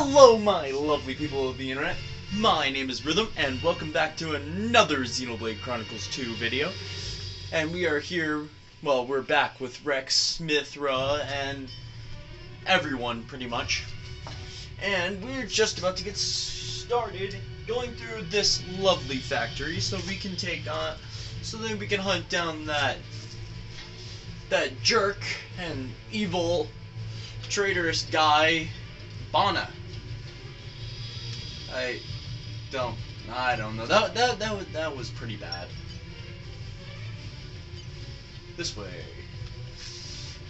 Hello, my lovely people of the internet. My name is Rhythm, and welcome back to another Xenoblade Chronicles 2 video. And we are here, well, we're back with Rex, Mythra, and everyone, pretty much. And we're just about to get started going through this lovely factory so we can take on, so then we can hunt down that, that jerk and evil, traitorous guy, Bana. I don't. I don't know. That that that was that was pretty bad. This way.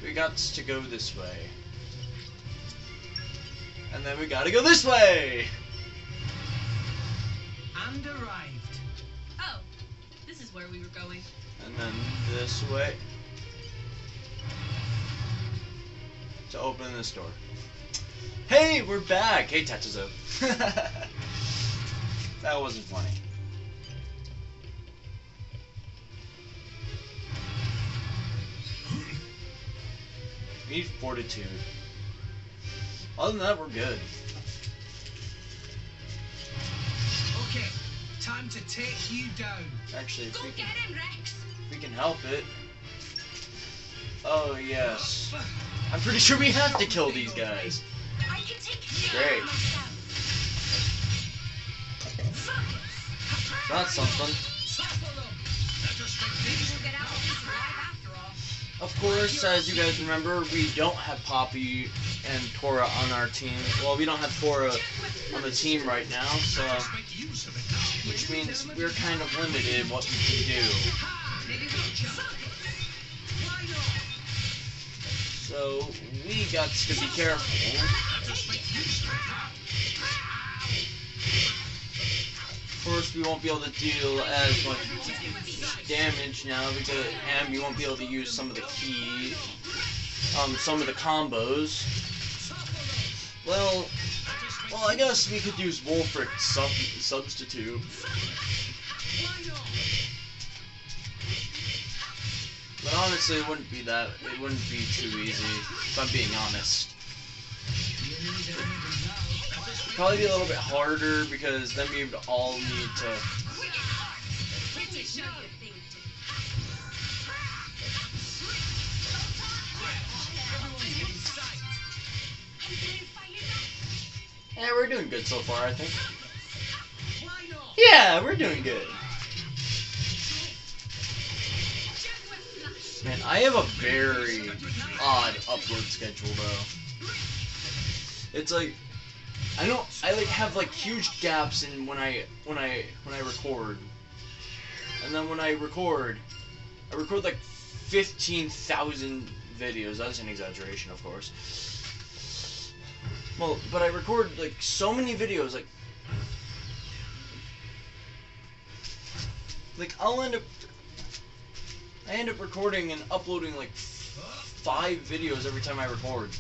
We got to go this way. And then we gotta go this way! And arrived. Oh, this is where we were going. And then this way. To open this door. Hey, we're back! Hey, Tetsuzo. that wasn't funny. We need fortitude. Other than that, we're good. Okay, time to take you down. Actually, if Go we get can, him, Rex! we can help it. Oh, yes. I'm pretty sure we have to kill these guys. Great. That's something. Of course, as you guys remember, we don't have Poppy and Tora on our team. Well, we don't have Tora on the team right now, so which means we're kind of limited in what we can do. So we got to be careful. Course, we won't be able to deal as much damage now because and we won't be able to use some of the key, um, some of the combos. Well, well, I guess we could use Wulfric sub substitute. But honestly, it wouldn't be that. It wouldn't be too easy. If I'm being honest. Probably be a little bit harder because then we would all need to. Yeah, we're doing good so far, I think. Yeah, we're doing good. Man, I have a very odd upload schedule though. It's like I don't I like have like huge gaps in when I when I when I record. And then when I record, I record like 15,000 videos. That's an exaggeration, of course. Well, but I record like so many videos like like I'll end up I end up recording and uploading like five videos every time I record.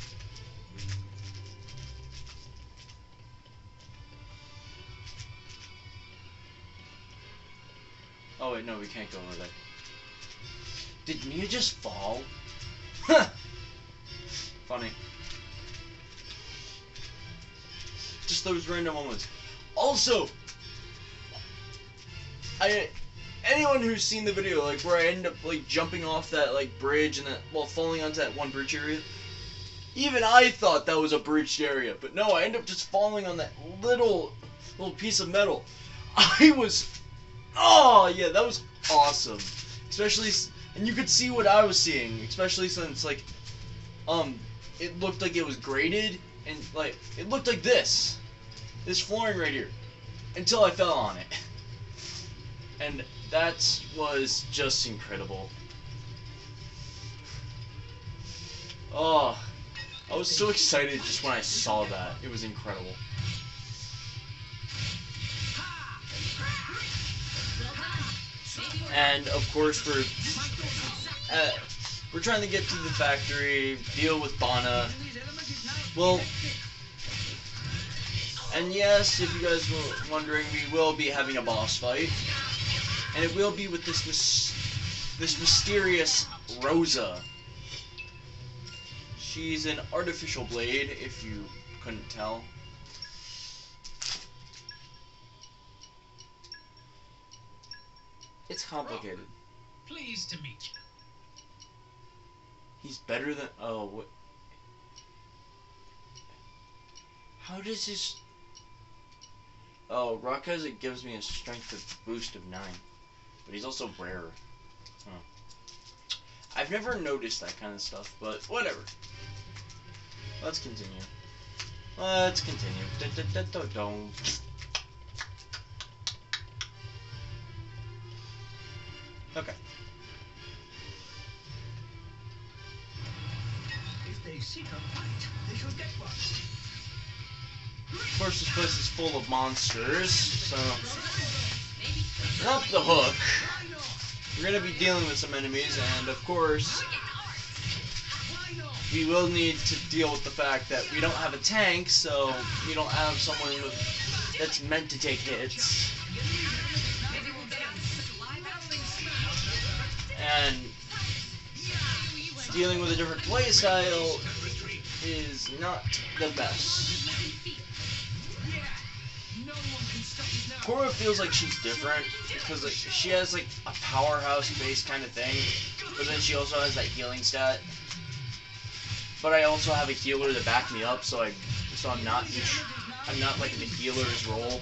Oh wait, no, we can't go over there. Did Mia just fall? Huh! Funny. Just those random moments. Also, I anyone who's seen the video, like where I end up like jumping off that like bridge and that well falling onto that one bridge area. Even I thought that was a bridged area, but no, I end up just falling on that little little piece of metal. I was, oh yeah, that was awesome. Especially, and you could see what I was seeing, especially since like, um, it looked like it was graded and like it looked like this, this flooring right here, until I fell on it. And that was just incredible. Oh, I was so excited just when I saw that. It was incredible. And of course, we're uh, we're trying to get to the factory, deal with Bana. Well, and yes, if you guys were wondering, we will be having a boss fight and it will be with this this mysterious Rosa. She's an artificial blade, if you couldn't tell. It's complicated. Pleased to meet you. He's better than. Oh, what? How does this. Oh, Roc has it gives me a strength of boost of 9. But he's also rarer. Huh. I've never noticed that kind of stuff, but whatever. Let's continue. Let's continue. Okay. If they seek a fight, they shall get one. Of course, this place is full of monsters, so Maybe. not the hook. We're gonna be dealing with some enemies, and of course, we will need to deal with the fact that we don't have a tank, so we don't have someone with, that's meant to take hits, and dealing with a different playstyle is not the best. Kora feels like she's different because like, she has like a powerhouse base kind of thing, but then she also has that healing stat. But I also have a healer to back me up, so I so I'm not I'm not like in the healer's role.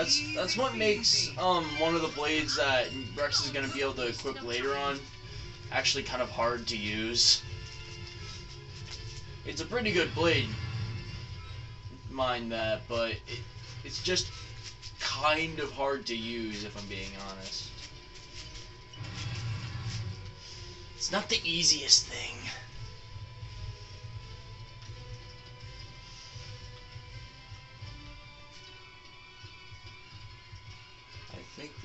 That's that's what makes um one of the blades that Rex is gonna be able to equip later on actually kind of hard to use. It's a pretty good blade, mind that, but it, it's just kind of hard to use if I'm being honest. It's not the easiest thing.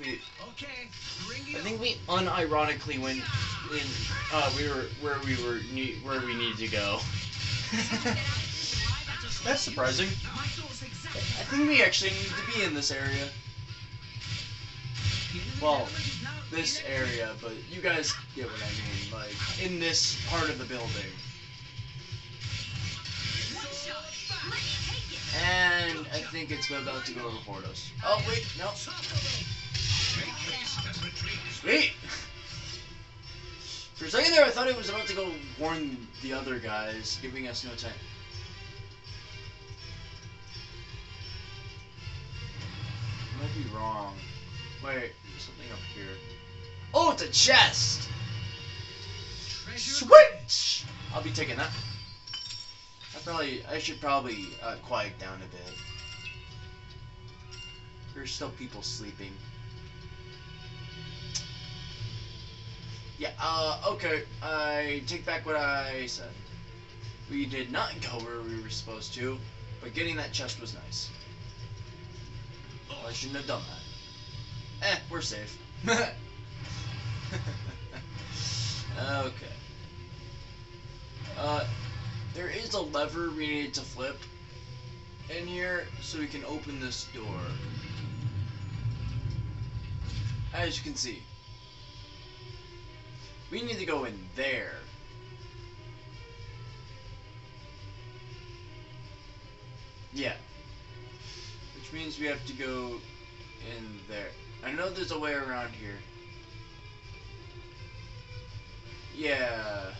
We Okay. Bring it I think we unironically went in. Uh, we were where we were ne- where we needed to go. That's surprising. My thoughts exactly. I think we actually need to be in this area. Well, This area, but you guys get what I mean. Like in this part of the building. And I think it's about to go report us. Oh wait, no. Sweet. For a second there, I thought it was about to go warn the other guys, giving us no time. I might be wrong. Wait, there's something up here. Oh, it's a chest! Sweet! I'll be taking that. I probably, I should probably uh, quiet down a bit. There's still people sleeping. Yeah, uh, okay, I take back what I said. We did not go where we were supposed to, but getting that chest was nice. Oh, I shouldn't have done that. Eh, we're safe. okay. Uh, there is a lever we need to flip in here so we can open this door. As you can see. We need to go in there. Yeah. Which means we have to go in there. I know there's a way around here. Yeah.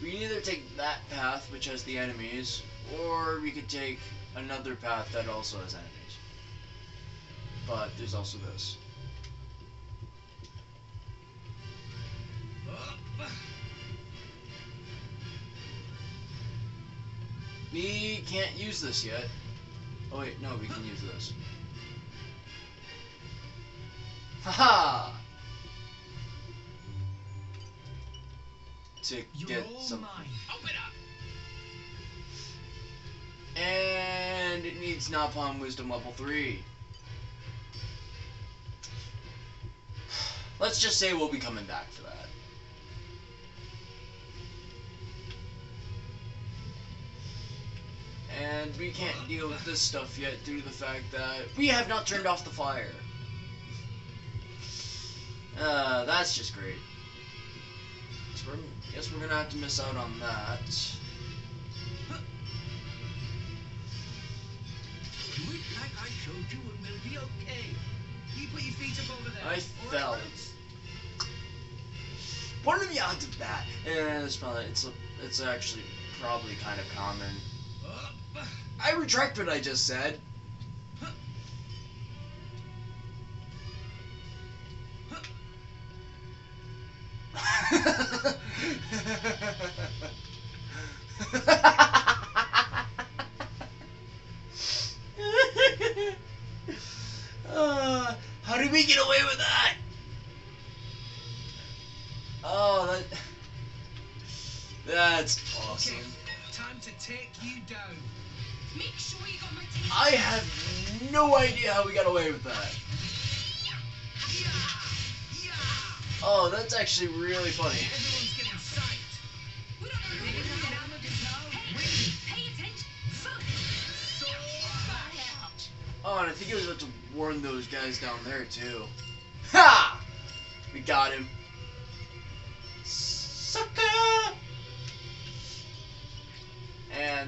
We can either take that path, which has the enemies, or we could take another path that also has enemies. But there's also this. We can't use this yet. Oh wait, no, we can use this. Haha! To You're get some. mine. Open up. And it needs Napalm Wisdom level 3. Let's just say we'll be coming back for that. and we can't deal with this stuff yet due to the fact that we have not turned off the fire. Uh, that's just great. So we're, guess we're gonna have to miss out on that. Do it like I showed you and we'll be okay. You put your feet up over there. I fell. What are the odds of that? Eh, it's probably, it's, a, it's actually probably kind of common. I retract what I just said.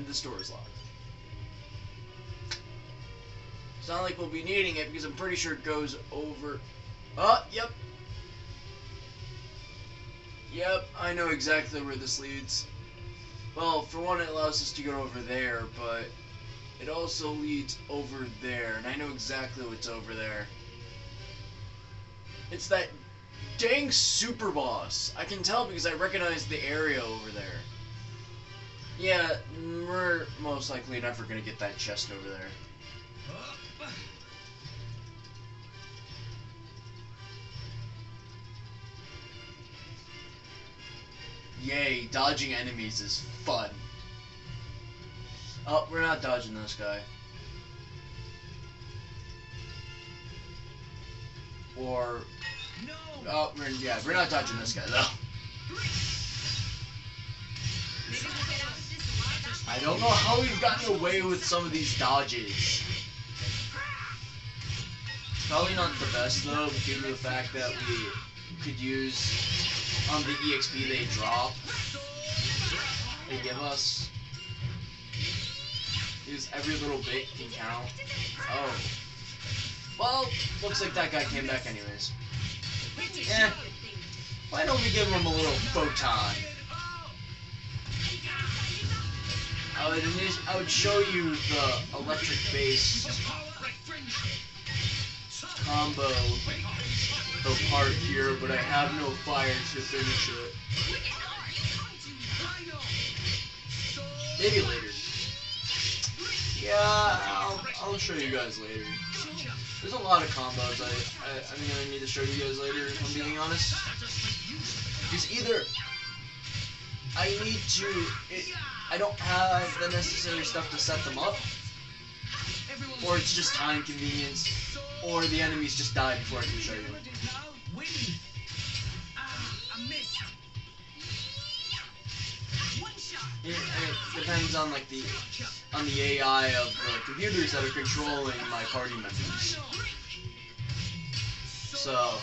And the store is locked. It's not like we'll be needing it because I'm pretty sure it goes over. Oh, yep. Yep, I know exactly where this leads. Well, for one, it allows us to go over there, but it also leads over there, and I know exactly what's over there. It's that dang super boss. I can tell because I recognize the area over there. Yeah, we're most likely never gonna get that chest over there. Yay, dodging enemies is fun. Oh, we're not dodging this guy. Or, No. oh, we're, yeah, we're not dodging this guy though. I don't know how we've gotten away with some of these dodges. Probably not the best though, due to the fact that we could use on the EXP they drop. They give us. Because every little bit can count. Oh. Well, looks like that guy came back anyways. Eh. Why don't we give him a little photon? I would, I would show you the electric bass combo of part here, but I have no fire to finish it. Maybe later. Yeah, I'll, I'll show you guys later. There's a lot of combos I, I, I'm gonna need to show you guys later, if I'm being honest. Because either I need to, it, I don't have the necessary stuff to set them up, or it's just time convenience, or the enemies just die before I can show you. It, depends on like the on the AI of the computers that are controlling my party members. So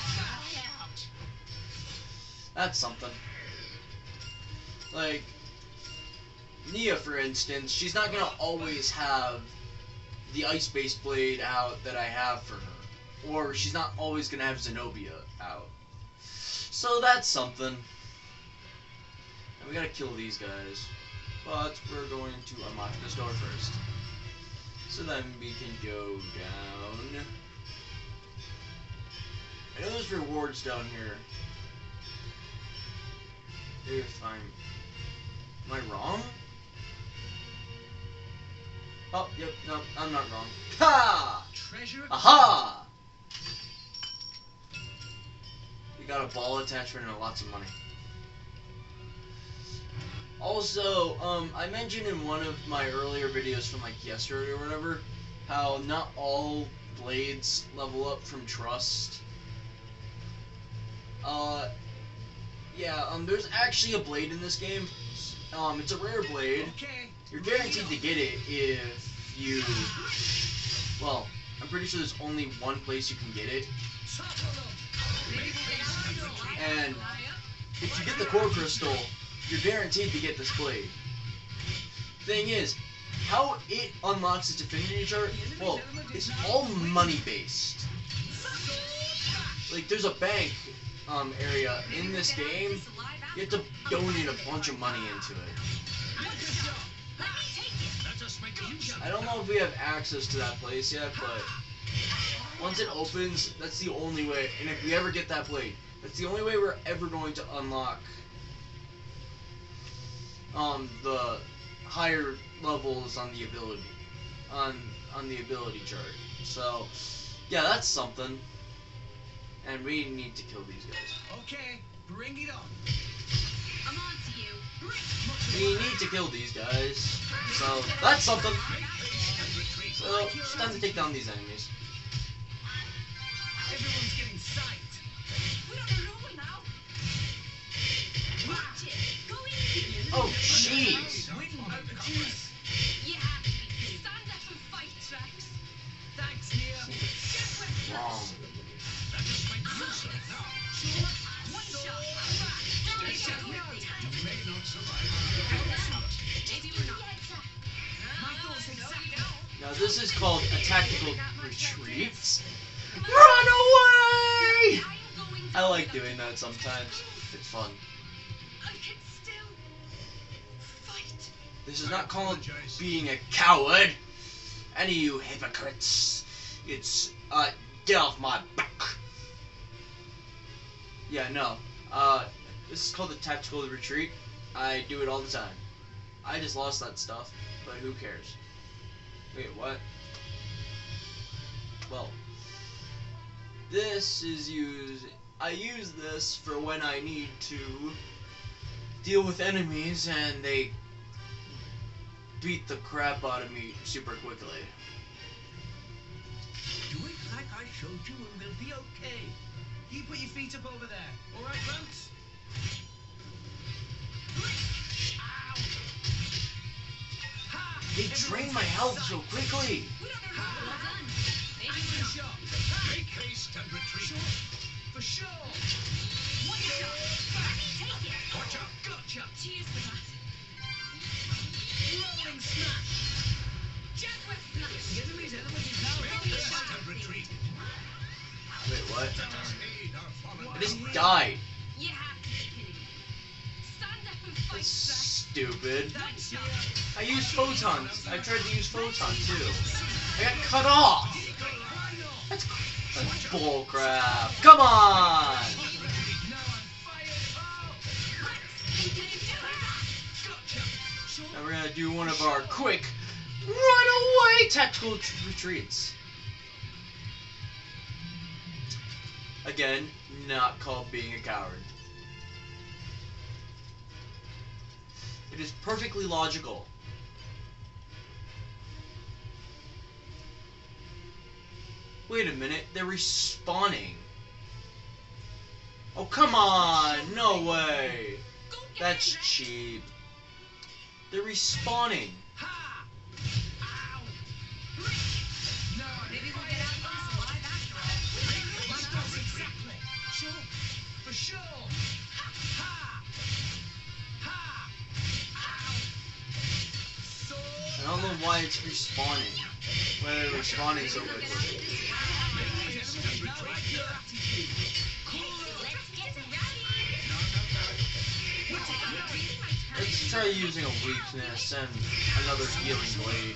that's something. Like Nia, for instance, she's not gonna always have the ice-based blade out that I have for her, or she's not always gonna have Zenobia out. So that's something. And we gotta kill these guys. But we're going to unlock this door first. So then we can go down. I know there's rewards down here. If I'm... Am I wrong? Oh, yep, no, I'm not wrong. Ha! Treasure. Aha! We got a ball attachment and lots of money. Also, um, I mentioned in one of my earlier videos from like yesterday or whatever, how not all blades level up from trust. Uh, yeah, um, there's actually a blade in this game. Um, it's a rare blade. Okay. You're guaranteed to get it if you. Well, I'm pretty sure there's only one place you can get it, and if you get the core crystal, you're guaranteed to get this blade. Thing is, how it unlocks its affinity chart, well, it's all money based. Like there's a bank um, area in this game. You have to donate a bunch of money into it. I don't know if we have access to that place yet, but once it opens, that's the only way. And if we ever get that blade, that's the only way we're ever going to unlock um the higher levels on the ability on on the ability chart. So yeah, that's something. And we need to kill these guys. Okay, bring it on. We need to kill these guys. So that's something. So it's time to take down these enemies. Everyone's getting psyched. We don't Now this is called a tactical retreat. Run away! I like doing that sometimes. It's fun. I can still fight. This is not called being a coward. Any of you hypocrites. It's uh get off my back. Yeah, no. Uh this is called the tactical retreat. I do it all the time. I just lost that stuff, but who cares? Wait, what? Well, this is used. I use this for when I need to deal with enemies and they beat the crap out of me super quickly. Do it like I showed you and we'll be okay. You put your feet up over there. All right, Gramps? They drain my health so quickly. We don't know. Well done. Maybe One we're not. shot. Make haste and retreat. For sure. One shot. Let me take it. Watch out. Gotcha. Cheers for that. Rolling smash. Jet with flash. The enemy's element is now Make make haste haste and and retreat. Wait, what? Let us aid our fallen I just died. You have to be kidding me. Stand up and fight, That's Rex. stupid. I used photons. I tried to use photon too. I got cut off. That's, that's bull crap. Come on. Now we're gonna do one of our quick run away tactical retreats. Again, not called being a coward. It is perfectly logical. Wait a minute, they're respawning. Oh, come on! No way! That's cheap. They're respawning. I don't know why it's respawning. Respawning so quickly. Let's try using a weakness and another healing blade.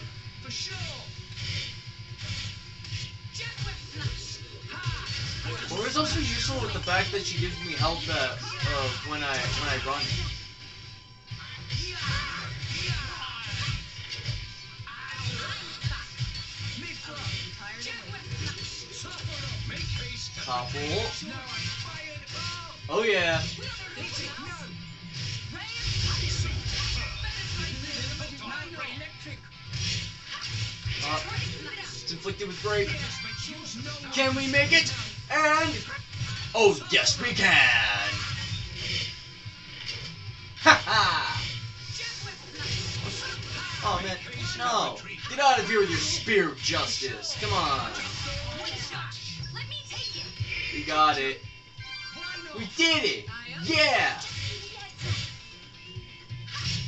Or it's also useful with the fact that she gives me health that uh, when I when I run. Of Now electric. Uh, it's inflicted with no Can we make it? And oh yes we can. Ha ha. Oh man, no. Get out of here with your spear of justice. Come on. We got it. We did it. Yeah.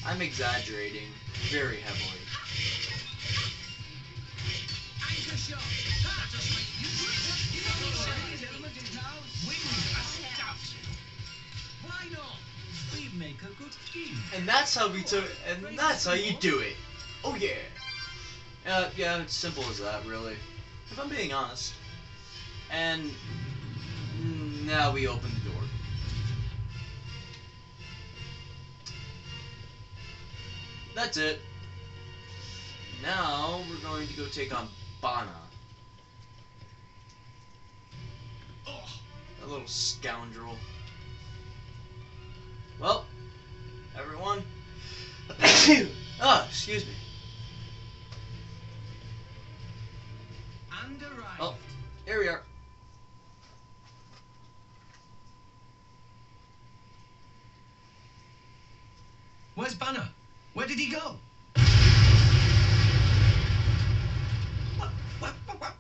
I'm exaggerating very heavily. And that's how we took. And that's how you do it. Oh yeah. Uh, yeah, it's simple as that, really. If I'm being honest. And now we open the door. That's it. Now we're going to go take on Bana. Oh, A little scoundrel. Well, everyone. oh, excuse me. and arrived. Oh. Here we are. Where's Bana? Where did he go? What, what, what, what,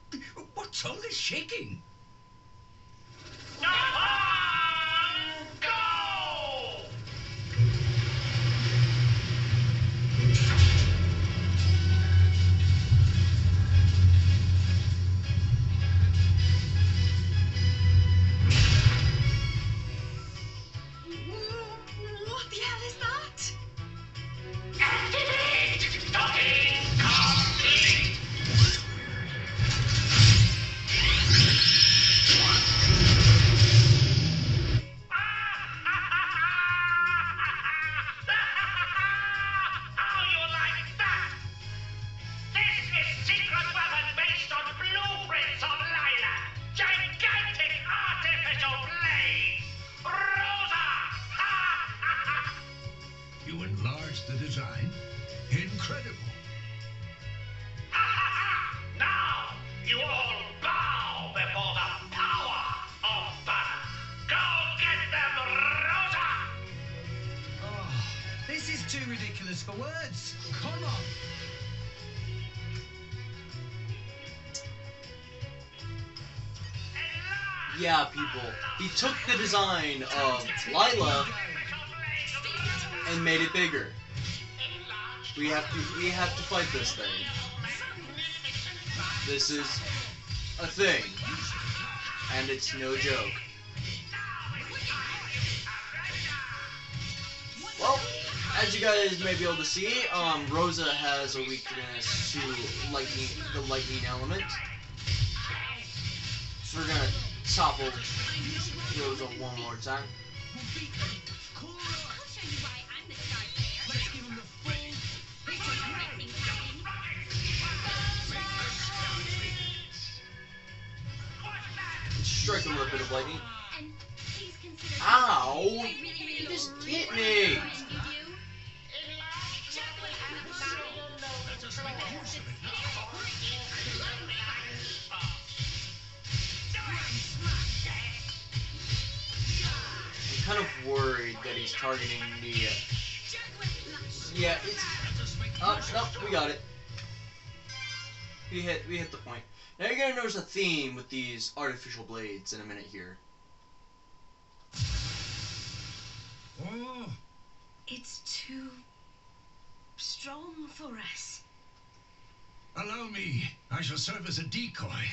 what's all this shaking? Design of Lila and made it bigger. We have to we have to fight this thing. This is a thing. And it's no joke. Well, as you guys may be able to see, um, Rosa has a weakness to lightning, the lightning element. So we're gonna topple Rosa one more time. Cool I'll rush. show you why I'm the star player. Let's give him the full Lightning coming. Strike a bit of lightning. Ow! I really, really You just hit me. Kind of worried that he's targeting the. Uh, yeah, it's. Oh, no, we got it. We hit, we hit the point. Now you're gonna notice a theme with these artificial blades in a minute here. Oh, It's too strong for us. allow me. I shall serve as a decoy.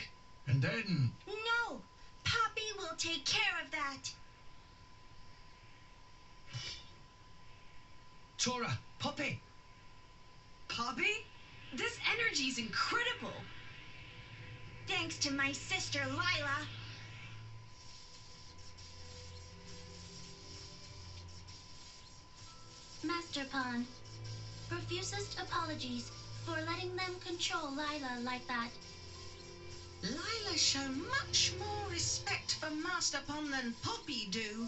And then No! Poppy will take care of that. Tora, Poppy. Poppy? This energy's incredible. Thanks to my sister Lila. Master Pawn, profusest apologies for letting them control Lila like that. Lila show much more respect for Master Pon than Poppy do.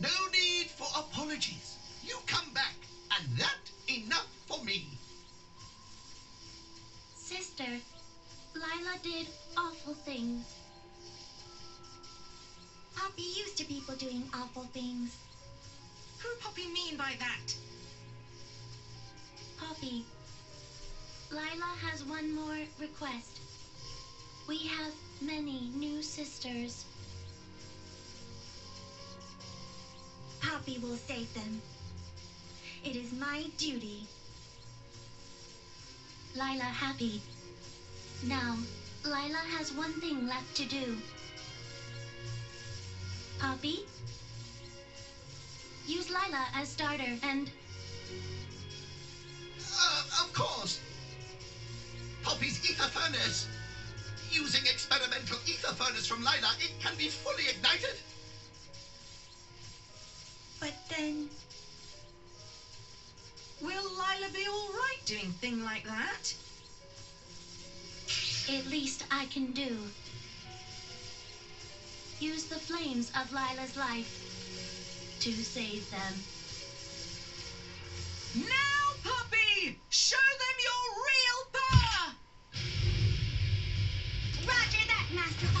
No need for apologies. You come back, and that enough for me. Sister, Lila did awful things. Poppy used to people doing awful things. Who Poppy mean by that? Poppy, Lila has one more request. We have many new sisters. Poppy will save them. It is my duty. Lila Happy, Now, Lila has one thing left to do. Poppy? Use Lila as starter and Uh, of course. Poppy's ether furnace. Using experimental ether furnace from Lila, it can be fully ignited. But then. Will Lila be alright doing thing like that? at least I can do. Use the flames of Lila's life to save them. Now, Poppy! Show them your real power! Roger that, Master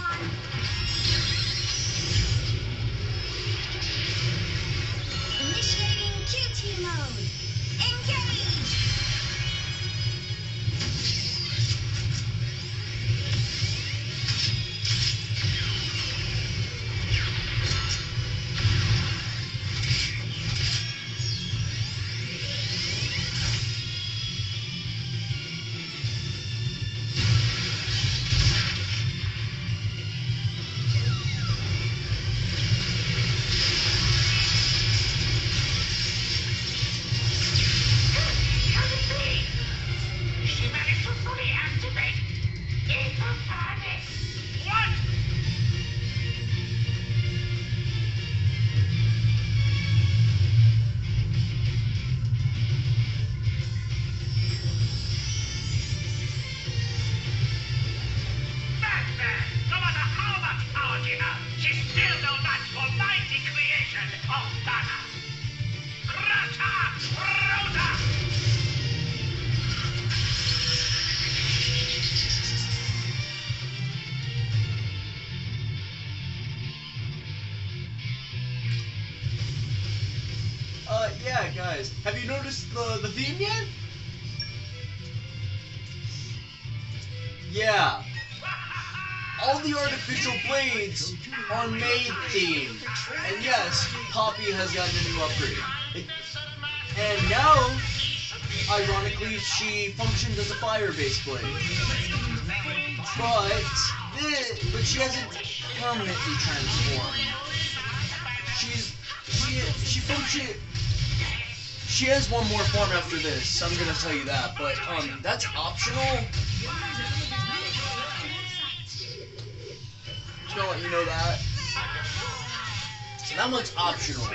made themed. And yes, Poppy has gotten a new upgrade. And now, ironically, she functions as a fire-based blade. But, thi- but she hasn't permanently transformed. She's she she function. She has one more form after this. I'm gonna tell you that, but um, that's optional. Just gonna let you know that. That one's optional.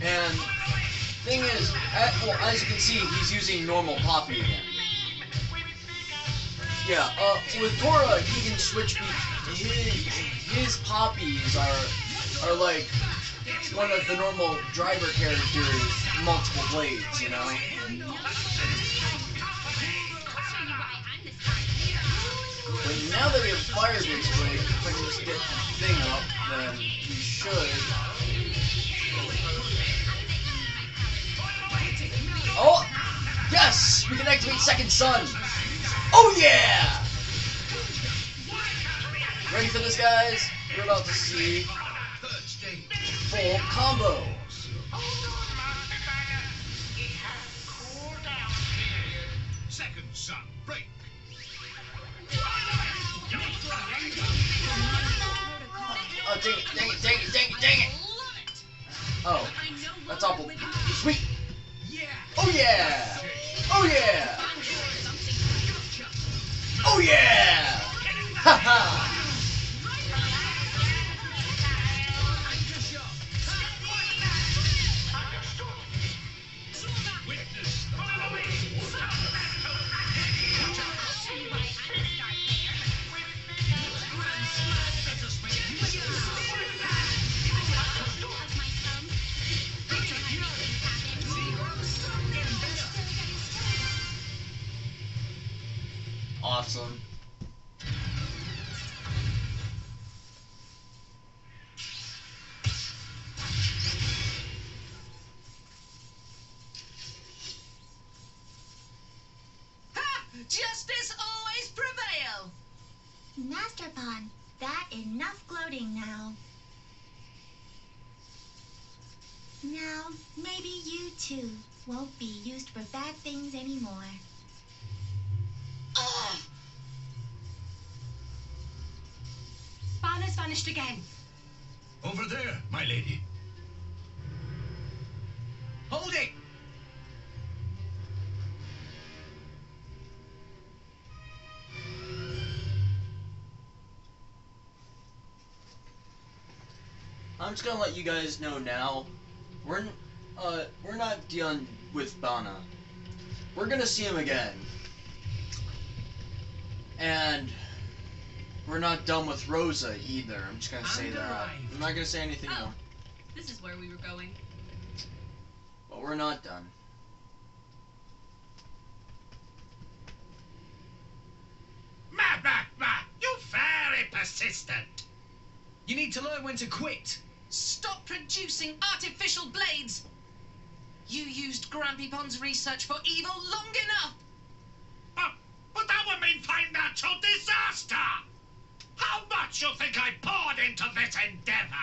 And thing is, a- well, as you can see, he's using normal Poppy again. Yeah, uh, with Tora, he can switch. His, his poppies are are like one of the normal driver characters, multiple blades, you know. But now that we have fire based blade, if I can just get the thing up, then we should. Oh! Yes! We can activate Second Sun! Oh yeah! Ready for this, guys? We're about to see full combo. Yeah! Oh yeah! Oh yeah! Ha ha! Bana's vanished again. Over there, my lady. Hold it! I'm just gonna let you guys know now. We're uh we're not done with Bana. We're gonna see him again. And we're not done with Rosa either. I'm just gonna say And that. arrived. I'm not gonna say anything Oh. more. This is where we were going. But we're not done. Ma, ma, ma, you very persistent. You need to learn when to quit. Stop producing artificial blades! You used Grampy Pond's research for evil long enough! But, but that would mean financial disaster. How much you think I poured into this endeavor?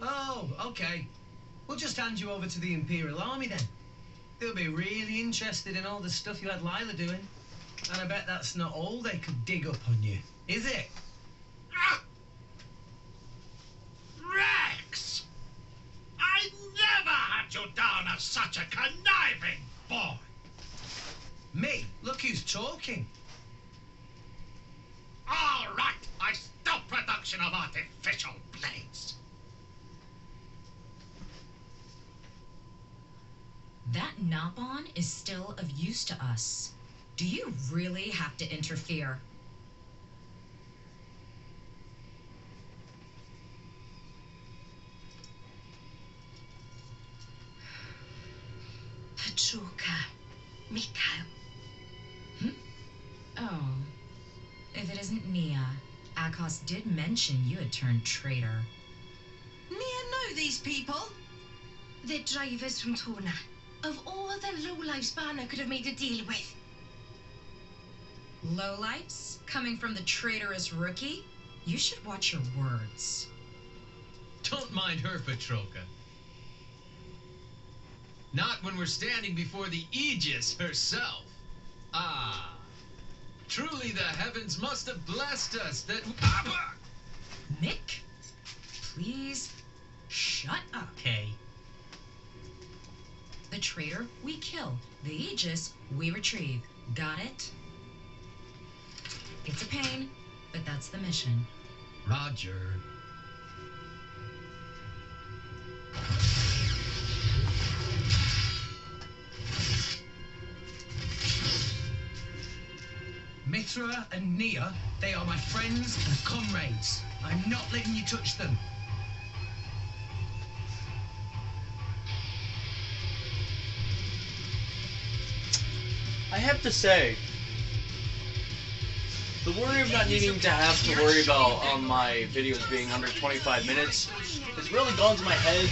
Oh, okay. We'll just hand you over to the Imperial Army then. They'll be really interested in all the stuff you had Lila doing. And I bet that's not all they could dig up on you, is it? Ah! Rex! I never had you down as such a conniving boy. Me? Look who's talking. All right, I stop production of artificial blades. That Nopon is still of use to us. Do you really have to interfere? Patroka, Mikhail. Hmm? Oh. If it isn't Nia, Akhos did mention you had turned traitor. Nia know these people. They're drivers from Torna. Of all the lowlifes Bana could have made a deal with. Lowlights? Coming from the traitorous rookie? You should watch your words. Don't mind her, Patroka. Not when we're standing before the Aegis herself. Ah. Truly the heavens must have blessed us that. Ah, Nick, please shut up. Okay. The traitor we kill. The Aegis we retrieve. Got it? It's a pain, but that's the mission. Roger. Mythra and Nia, they are my friends and comrades. I'm not letting you touch them. I have to say, the worry of not needing to have to worry about um, my videos being under 25 minutes has really gone to my head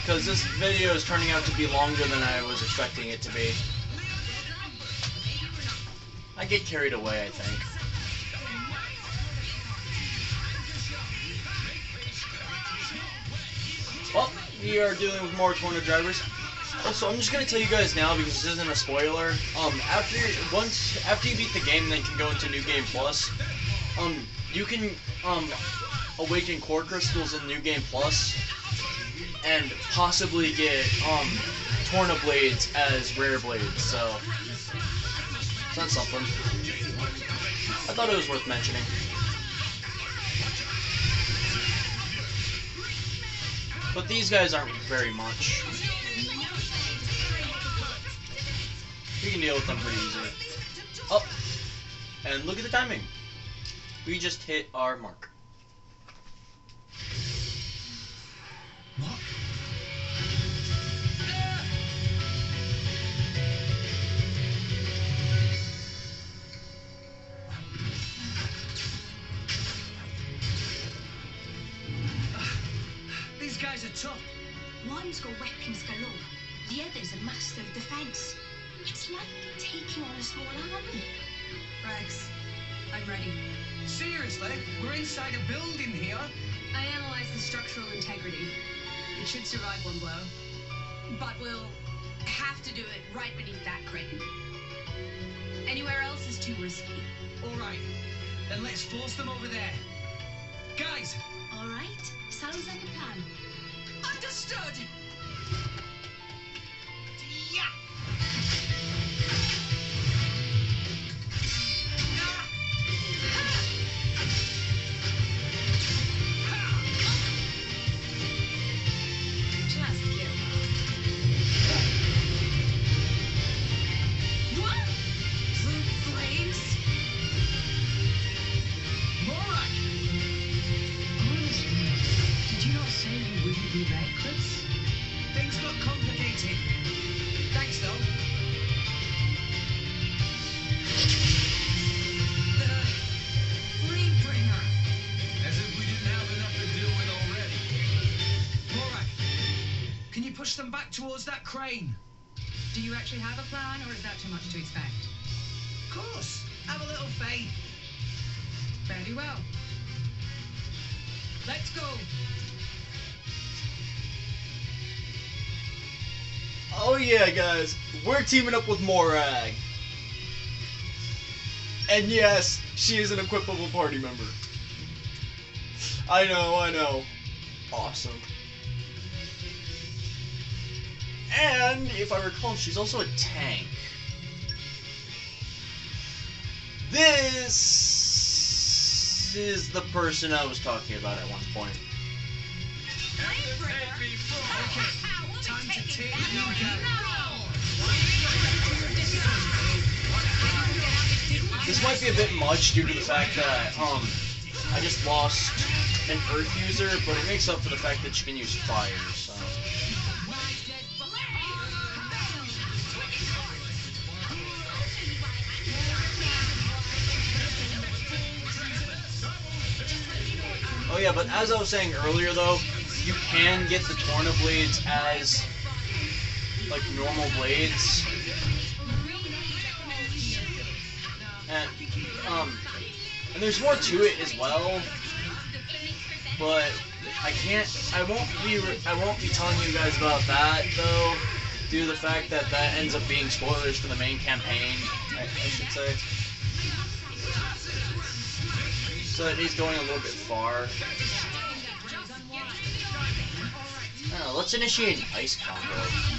because this video is turning out to be longer than I was expecting it to be. I get carried away, I think. Well, we are dealing with more Torna drivers. Also, I'm just gonna tell you guys now because this isn't a spoiler. Um, after once after you beat the game, then you can go into New Game Plus. Um, you can um awaken core crystals in New Game Plus, and possibly get um Torna blades as rare blades. So that's something. I thought it was worth mentioning. But these guys aren't very much. We can deal with them pretty easily. Oh, and look at the timing. We just hit our mark. What? These guys are tough. One's got weapons galore. The other's a master of defense. It's like taking on a small army. Rex, I'm ready. Seriously? We're inside a building here. I analyzed the structural integrity. It should survive one blow. But we'll have to do it right beneath that crane. Anywhere else is too risky. All right, then let's force them over there. Guys, All right. Sounds like a plan. Understood. Teaming up with Morag. And yes, she is an equipable party member. I know, I know. Awesome. And if I recall, she's also a tank. This is the person I was talking about at one point. Time to take you down. This might be a bit much due to the fact that um I just lost an Earth user, but it makes up for the fact that she can use fire. So oh yeah, but as I was saying earlier though, you can get the Torna blades as like normal blades. And um, and there's more to it as well. But I can't. I won't be. I won't be telling you guys about that though, due to the fact that that ends up being spoilers for the main campaign. I, I should say. So it is going a little bit far. I let's initiate an ice combo.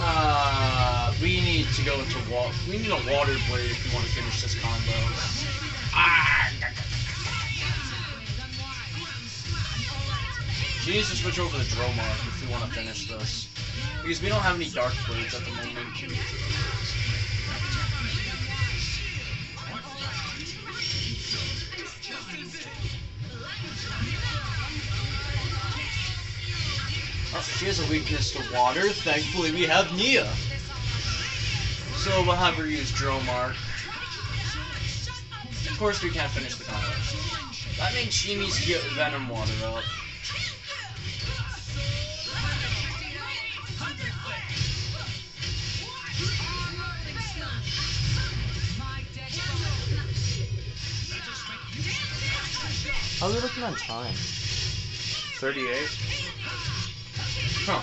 Uh, we need to go into water. We need a water blade if we want to finish this combo. Ah! She needs to switch over to Dromarch if we want to finish this. Because we don't have any dark blades at the moment. She has a weakness to water. Thankfully, we have Nia. So we'll have her use Dromarch. Of course, we can't finish the combo. That means she needs to get Venom Water up. How are we looking on time? 38? Huh.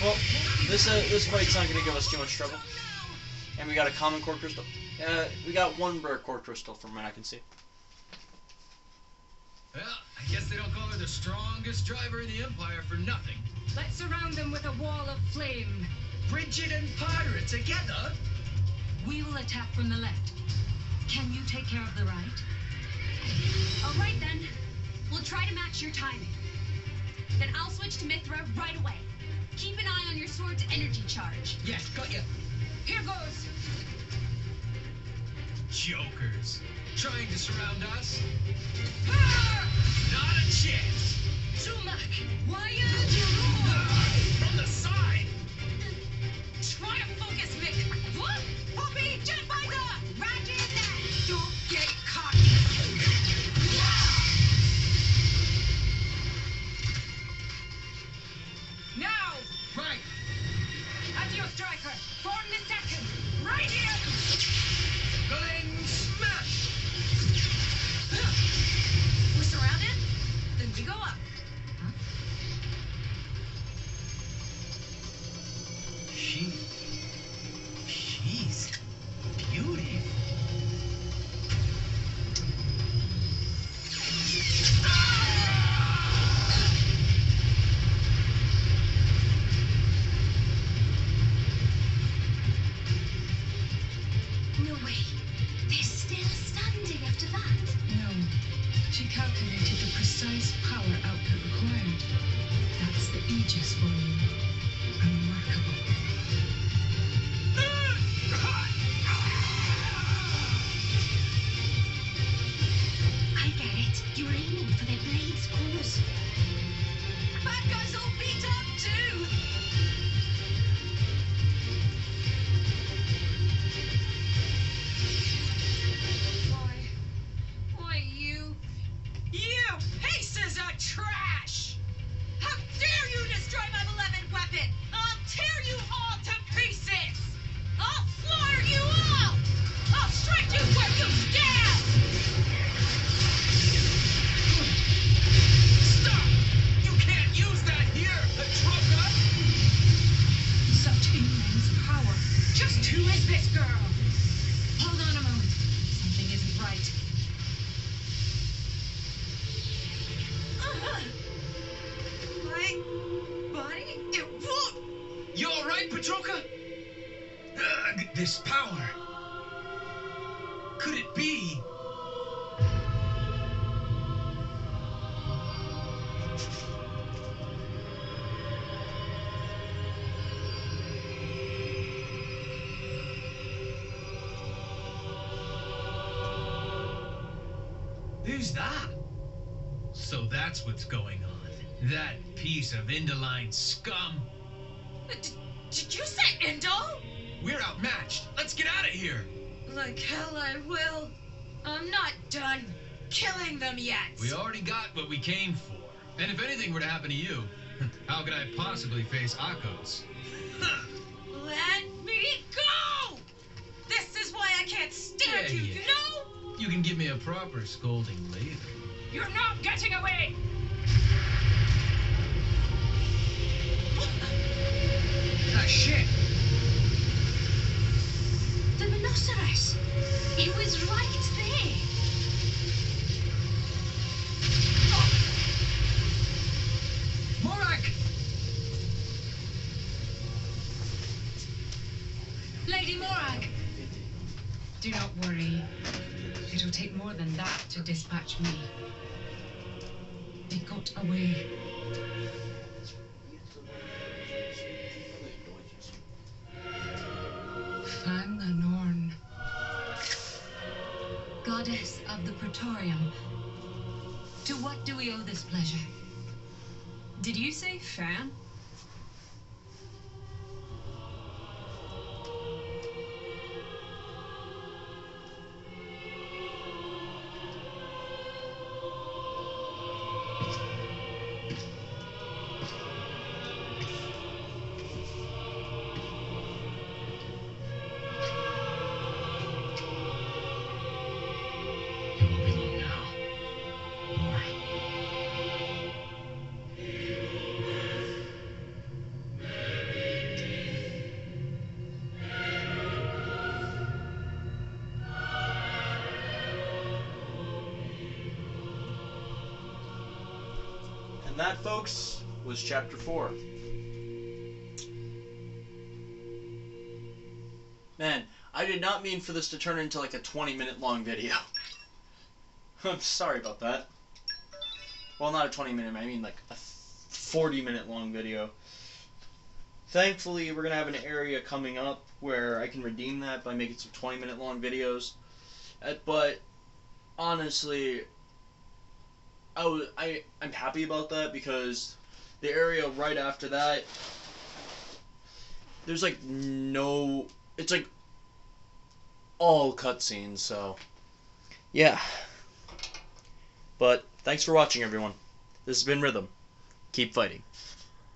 Well, this uh, this fight's not gonna give us too much trouble. And we got a common core crystal. Uh, we got one rare core crystal from what I can see. Well, I guess they don't call her the strongest driver in the Empire for nothing. Let's surround them with a wall of flame. Brighid and Pyra together? We will attack from the left. Can you take care of the right? All right then. We'll try to match your timing. Then I'll switch to Mythra right away. Keep an eye on your sword's energy charge. Yes, got you. Here goes. Jokers. Trying to surround us? Ah! Not a chance. Sumac, why are you? From the side? So that's what's going on. That piece of Indoline scum. Uh, did, did you say Indol? We're outmatched. Let's get out of here. Like hell I will. I'm not done killing them yet. We already got what we came for. And if anything were to happen to you, how could I possibly face Akhos? Let me go! This is why I can't stand Yeah, you, yeah. you know? You can give me a proper scolding later. You're not getting away! That shit. The rhinoceros. It was right there. Morag! Lady Morag! Do not worry. Take more than that to dispatch me. They got away. Fan Norn. Goddess of the Praetorium. To what do we owe this pleasure? Did you say fan? That, folks, was chapter four. Man, I did not mean for this to turn into like a 20 minute long video. I'm sorry about that. Well, not a 20 minute, I mean like a 40 minute long video. Thankfully, we're going to have an area coming up where I can redeem that by making some 20 minute long videos. Uh, But honestly, I was, I I'm happy about that because the area right after that there's like no it's like all cutscenes so. Yeah. But thanks for watching everyone. This has been rhythm. Keep fighting